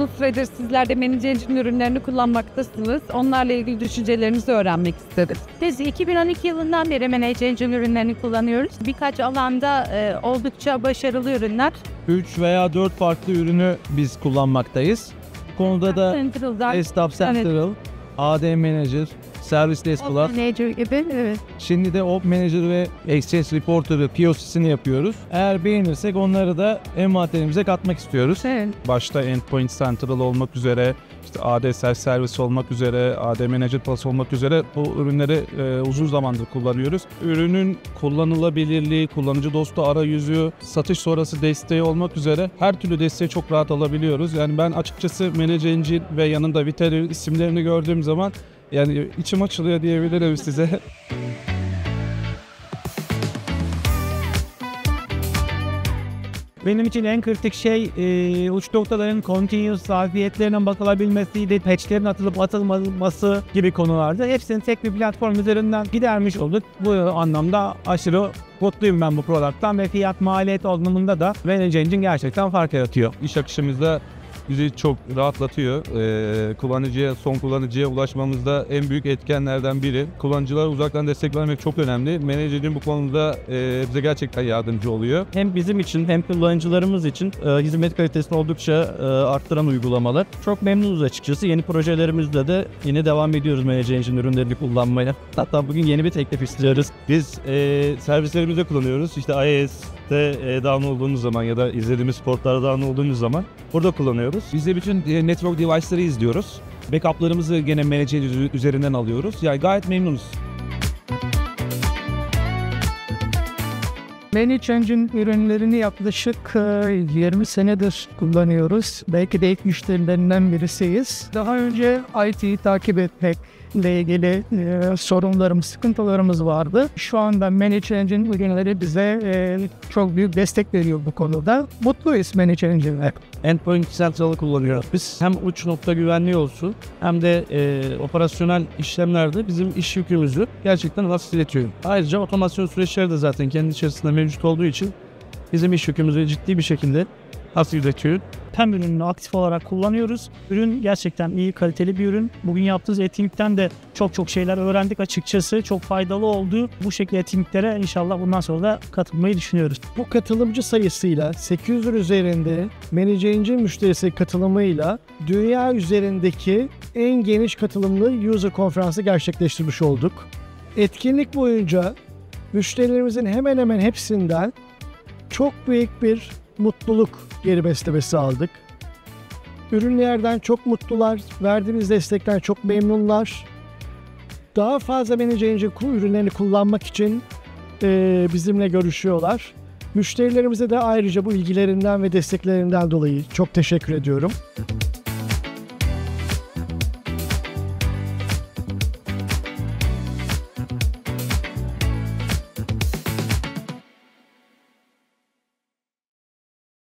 uzun süredir sizler de Management'in ürünlerini kullanmaktasınız. Onlarla ilgili düşüncelerinizi öğrenmek istedim. Biz 2012 yılından beri Manage Engine ürünlerini kullanıyoruz. Birkaç alanda e, oldukça başarılı ürünler. 3 veya 4 farklı ürünü biz kullanmaktayız. Bu konuda da Central'dan Desktop Central, AD Manager, Service Desk Plus, Manager gibi. Evet. şimdi de Op Manager ve Exchange Reporter'ı POC'sini yapıyoruz. Eğer beğenirsek onları da envanterimize katmak istiyoruz. evet. başta Endpoint Central olmak üzere, işte AD Self Service olmak üzere, AD Manager Plus olmak üzere bu ürünleri e, uzun zamandır kullanıyoruz. Ürünün kullanılabilirliği, kullanıcı dostu arayüzü, satış sonrası desteği olmak üzere her türlü desteği çok rahat alabiliyoruz. Yani ben açıkçası Manage Engine ve yanında Viter'i isimlerini gördüğüm zaman yani içim açılıyor diyebilirim size. Benim için en kritik şey e, uç noktaların continuous zafiyetlerine bakılabilmesiydi, patchlerin atılıp atılmaması gibi konularda. Hepsini tek bir platform üzerinden gidermiş olduk. Bu anlamda aşırı mutluyum ben bu product'tan ve fiyat maliyet anlamında da Manage Engine gerçekten fark yaratıyor. iş akışımızda bizi çok rahatlatıyor. Ee, kullanıcıya, son kullanıcıya ulaşmamızda en büyük etkenlerden biri. Kullanıcılara uzaktan destek vermek çok önemli. Menajerin bu konuda e, bize gerçekten yardımcı oluyor. Hem bizim için hem kullanıcılarımız için e, hizmet kalitesini oldukça e, arttıran uygulamalar. Çok memnunuz açıkçası. Yeni projelerimizde de yine devam ediyoruz Manage Engine ürünlerini kullanmaya. Hatta bugün yeni bir teklif istiyoruz. Biz e, servislerimizde kullanıyoruz. İşte iOS'te e, down olduğunuz zaman ya da izlediğimiz sportlarda down olduğunuz zaman burada kullanıyoruz. Biz de bütün e, network device'ları izliyoruz. Backup'larımızı gene Manage üzerinden alıyoruz. Yani gayet memnunuz. Manage Engine ürünlerini yaklaşık e, 20 senedir kullanıyoruz. Belki de ilk müşterilerinden birisiyiz. Daha önce IT'yi takip etmekle ilgili e, sorunlarımız, sıkıntılarımız vardı. Şu anda Manage Engine ürünleri bize e, çok büyük destek veriyor bu konuda. Mutluyuz Manage Engine'le. Endpoint Central'ı kullanıyoruz. Biz hem uç nokta güvenliği olsun hem de e, operasyonel işlemlerde bizim iş yükümüzü gerçekten hafifletiyor. Ayrıca otomasyon süreçleri de zaten kendi içerisinde mevcut olduğu için bizim iş yükümüzü ciddi bir şekilde hafifletiyor. PEM ürününü aktif olarak kullanıyoruz. Ürün gerçekten iyi, kaliteli bir ürün. Bugün yaptığımız etkinlikten de çok çok şeyler öğrendik açıkçası. Çok faydalı oldu. Bu şekilde etkinliklere inşallah bundan sonra da katılmayı düşünüyoruz. Bu katılımcı sayısıyla 800 üzerinde Engine müşterisi katılımıyla dünya üzerindeki en geniş katılımlı user konferansı gerçekleştirmiş olduk. Etkinlik boyunca müşterilerimizin hemen hemen hepsinden çok büyük bir mutluluk geri beslemesi aldık. Ürünlerden çok mutlular, verdiğimiz destekten çok memnunlar. Daha fazla Manage ürünlerini kullanmak için eee, bizimle görüşüyorlar. Müşterilerimize de ayrıca bu ilgilerinden ve desteklerinden dolayı çok teşekkür ediyorum.